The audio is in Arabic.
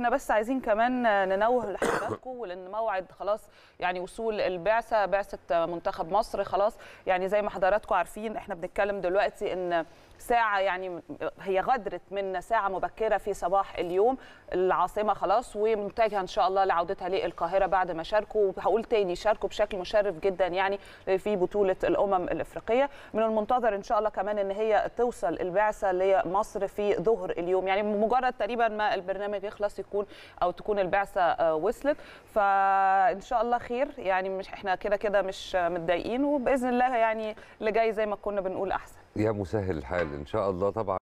إحنا بس عايزين كمان ننوه لحضراتكم ولأن موعد خلاص يعني وصول البعثة بعثة منتخب مصر خلاص يعني زي ما حضراتكم عارفين إحنا بنتكلم دلوقتي إن ساعة يعني هي غدرت من ساعة مبكرة في صباح اليوم العاصمة خلاص ومتجهة إن شاء الله لعودتها للقاهرة بعد ما شاركوا. وهقول تاني شاركوا بشكل مشرف جدا يعني في بطولة الأمم الإفريقية. من المنتظر إن شاء الله كمان إن هي توصل البعثة لمصر في ظهر اليوم. يعني مجرد تقريبا ما البرنامج يخلص يكون أو تكون البعثة وصلت. فإن شاء الله خير. يعني مش إحنا كده كده مش متضايقين وبإذن الله يعني اللي جاي زي ما كنا بنقول أحسن. يا مسهل الحال. إن شاء الله طبعا